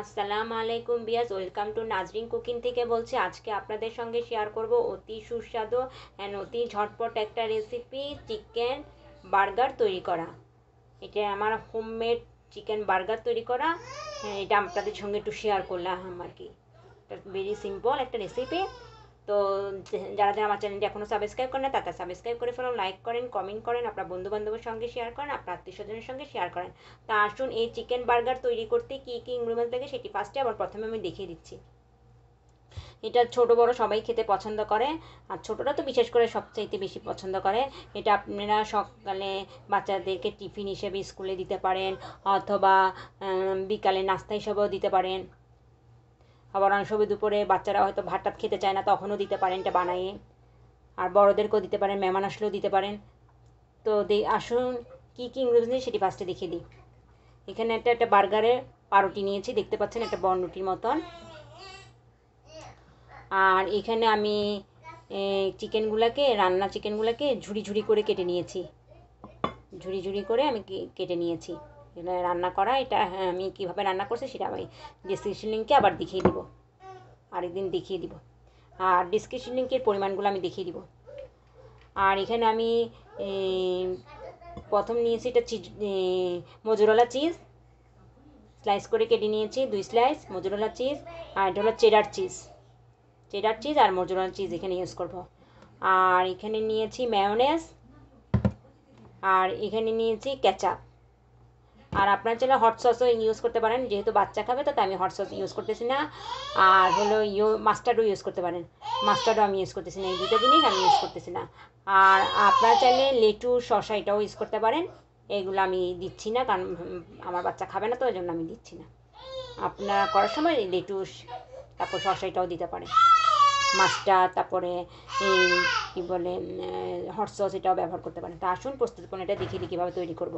আসসালামু আলাইকুম বিয়াস ওয়েলকাম টু নাজরিন কুকিং থেকে বলছি আজকে আপনাদের সঙ্গে শেয়ার করব অতি সুস্বাদু অ্যান্ড অতি ঝটপট একটা রেসিপি চিকেন বার্গার তৈরি করা। এটা আমার হোমমেড চিকেন বার্গার তৈরি করা। হ্যাঁ, এটা আপনাদের সঙ্গে একটু শেয়ার করলাম আর কি। ভেরি সিম্পল একটা রেসিপি তো যারা যারা আমার চ্যানেলটি এখনও সাবস্ক্রাইব করেন না, তারা সাবস্ক্রাইব করে ফেলুন লাইক করেন কমেন্ট করেন, আপনার বন্ধু বান্ধবের সঙ্গে শেয়ার করেন, আপনার আত্মীয় স্বজনের সঙ্গে শেয়ার করেন। তা আসুন এই চিকেন বার্গার তৈরি করতে কী কী ইনগ্রিডিয়েন্টস লাগে সেটি ফার্স্টে আবার প্রথমে আমি দেখিয়ে দিচ্ছি। এটা ছোট বড় সবাই খেতে পছন্দ করে, আর ছোটরা তো বিশেষ করে সবচাইতে বেশি পছন্দ করে। এটা আপনারা সকালে বাচ্চাদেরকে টিফিন হিসেবে স্কুলে দিতে পারেন, অথবা বিকালে নাস্তা হিসেবেও দিতে পারেন। আবার অনেক সময় দুপুরে, বাচ্চারা হয়তো ভাত টাত খেতে চায় না, তখনও দিতে পারেন এটা বানিয়ে আর বড়োদেরকেও দিতে পারেন মেহমান আসলেও দিতে পারেন। তো আসুন, কী কী ইনগ্রিডিয়েন্টস সেটি ফার্স্টে দেখিয়ে দিই। এখানে একটা একটা বার্গারের পাউরুটি নিয়েছি, দেখতে পাচ্ছেন একটা বনরুটির মতন। আর এখানে আমি চিকেনগুলোকে, রান্না চিকেনগুলোকে ঝুড়ি ঝুড়ি করে কেটে নিয়েছি। ঝুড়ি ঝুড়ি করে আমি কেটে নিয়েছি। রান্না করা এটা হ্যাঁ, আমি কীভাবে রান্না করছি সেটা আমি ডিসক্রিপশন লিঙ্কে আবার দেখিয়ে দিব। আরেকদিন দেখিয়ে দিব। আর ডিসক্রিপশন লিঙ্কের পরিমাণগুলো আমি দেখিয়ে দিব। আর এখানে আমি প্রথম নিয়েছি এটা চিজ মজুরলা চিজ স্লাইস করে কেটে নিয়েছি দুই স্লাইস মজুরলা চিজ আর এটা হলো চেডার চিজ চেডার চিজ আর মজুরলা চিজ এখানে ইউজ করব। আর এখানে নিয়েছি ম্যায়োনেস আর এখানে নিয়েছি ক্যাচাপ আর আপনার চাইলে হট সসও ইউজ করতে পারেন। যেহেতু বাচ্চা খাবে তো আমি হট সস ইউজ করতেছি না। আর হলো ইউ মাস্টার্ডও ইউজ করতে পারেন। মাস্টার্ডও আমি ইউজ করতেছি না। এই দুটো জিনিস আমি ইউজ করতেছি না। আর আপনারা চাইলে লেটু, শসা এটাও ইউজ করতে পারেন। এগুলো আমি দিচ্ছি না, কারণ আমার বাচ্চা খাবে না, তো ওই জন্য আমি দিচ্ছি না। আপনারা করার সময় লেটুস তারপর শসা এটাও দিতে পারেন। মাস্টার তারপরে এই কী বলে হট সস এটাও ব্যবহার করতে পারেন। তা আসুন, প্রস্তুত দেখিয়ে দিই কীভাবে তৈরি করব।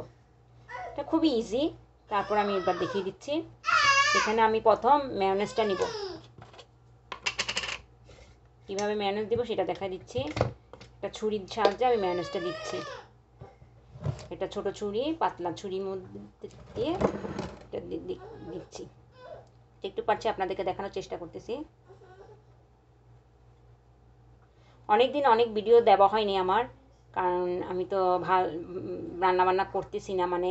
এটা খুবই ইজি তারপর আমি এবার দেখিয়ে দিচ্ছি। এখানে আমি প্রথম ম্যানেজটা নিব। কীভাবে ম্যানেজ দেবো সেটা দেখা দিচ্ছি। একটা ছুরির সাহায্যে আমি ম্যানেজটা দিচ্ছি। এটা ছোট ছুরি, পাতলা ছুরির মধ্যে দিয়ে এটা দিচ্ছি। একটু পারছি আপনাদেরকে দেখানোর চেষ্টা করতেছি। অনেক দিন অনেক ভিডিও দেওয়া হয়নি আমার। কারণ আমি তো ভালো রান্নাবান্না করতেছি না। মানে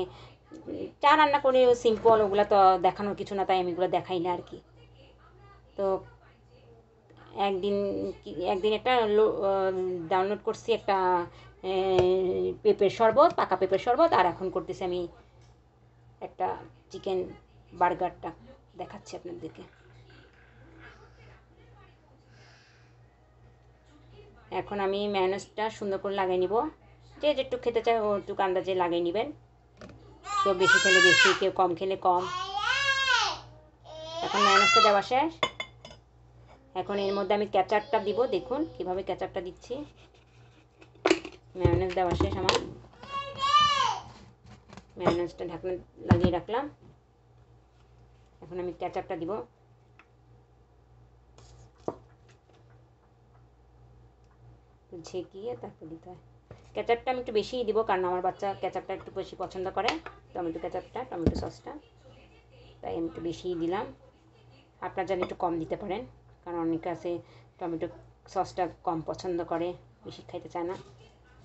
চা রান্না করে সিম্পল, ওগুলো তো দেখানোর কিছু না, তাই আমি এগুলো দেখাই না আর কি। তো একদিন একদিন একটা ডাউনলোড করছি একটা পেঁপের শরবত, পাকা পেঁপের শরবত, আর এখন করতেছি আমি একটা চিকেন বার্গারটা দেখাচ্ছি আপনাদেরকে। এখন আমি ম্যানেজটা সুন্দর করে লাগিয়ে নিব। যে যেটুকু খেতে চায়, ওটুকু আন্দাজে লাগিয়ে নেবেন। কেউ বেশি খেলে বেশি, কেউ কম খেলে কম। এখন ম্যানেজটা দেওয়া শেষ। এখন এর মধ্যে আমি ক্যাচারটা দিব, দেখুন কীভাবে ক্যাচারটা দিচ্ছি। ম্যানেজ দেওয়া শেষ আমার। ম্যানেজটা ঢাকনা লাগিয়ে রাখলাম। এখন আমি ক্যাচারটা দিব। ঝেঁকিয়ে তারপর দিতে হয়। কেচাপটা আমি একটু বেশিই দিব, কারণ আমার বাচ্চা কেচাপটা একটু বেশি পছন্দ করে। টমেটো কেচাপটা টমেটো সসটা তাই আমি একটু বেশিই দিলাম। আপনার যেন একটু কম দিতে পারেন, কারণ অনেকে আছে টমেটো সসটা কম পছন্দ করে, বেশি খাইতে চায় না।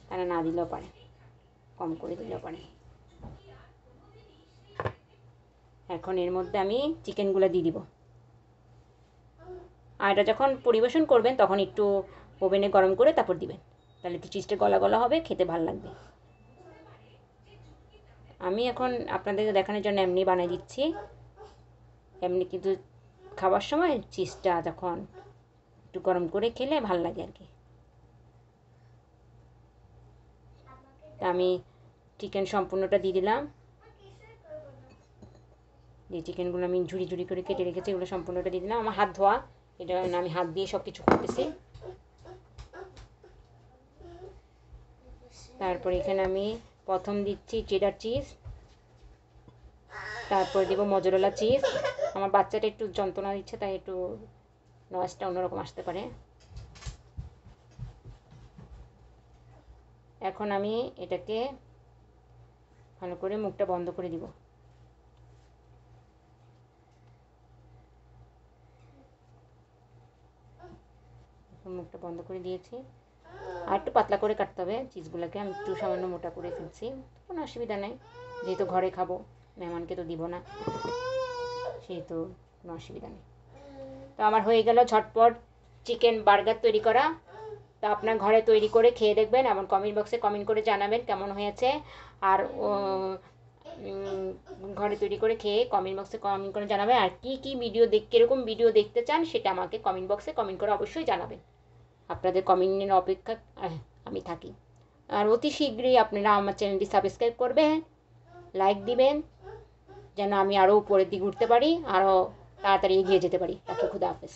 তারা না দিলেও পারে, কম করে দিলেও পারে। এখন এর মধ্যে আমি চিকেনগুলো দিয়ে দিব। আর এটা যখন পরিবেশন করবেন, তখন একটু ওভেনে গরম করে তারপর দিবেন। তাহলে তো চিজটা গলা গলা হবে, খেতে ভালো লাগবে। আমি এখন আপনাদেরকে দেখানোর জন্য এমনি বানিয়ে দিচ্ছি। এমনি কিন্তু খাবার সময় চিজটা যখন একটু গরম করে খেলে ভালো লাগে আর কি। আমি চিকেন সম্পূর্ণটা দিয়ে দিলাম। যে চিকেনগুলো আমি ঝুড়ি ঝুড়ি করে কেটে রেখেছি, এগুলো সম্পূর্ণটা দিয়ে দিলাম। আমার হাত ধোয়া, এটা আমি হাত দিয়ে সব কিছু করতেছি। তারপর এখানে আমি প্রথম দিচ্ছি চেডার চিজ তারপর দিব মজরলা চিজ আমার বাচ্চাটা একটু যন্ত্রণা দিচ্ছে, তাই একটু নয়েসটা অন্যরকম আসতে পারে। এখন আমি এটাকে ভালো করে মুখটা বন্ধ করে দিব। মুখটা বন্ধ করে দিয়েছি। আর একটু পাতলা করে কাটতে হবে, চিজগুলোকে আমি একটু সামান্য মোটা করে ফেলছি, কোনো অসুবিধা নেই। যেহেতু ঘরে খাব, মেহমানকে তো দিব না, সেহেতু কোনো অসুবিধা নেই। তো আমার হয়ে গেল ঝটপট চিকেন বার্গার তৈরি করা। তো আপনার ঘরে তৈরি করে খেয়ে দেখবেন এবং কমেন্ট বক্সে কমেন্ট করে জানাবেন কেমন হয়েছে। আর ঘরে তৈরি করে খেয়ে কমেন্ট বক্সে কমেন্ট করে জানাবেন। আর কি কি ভিডিও দেখ, কীরকম ভিডিও দেখতে চান সেটা আমাকে কমেন্ট বক্সে কমেন্ট করে অবশ্যই জানাবেন। আপনাদের কমেন্টের অপেক্ষা আমি থাকি। আর অতি শীঘ্রই আপনারা আমার চ্যানেলটি সাবস্ক্রাইব করবেন, লাইক দিবেন, যেন আমি আরও উপরের দিকে উঠতে পারি আরও তাড়াতাড়ি এগিয়ে যেতে পারি। রাখি খুদা হাফেজ।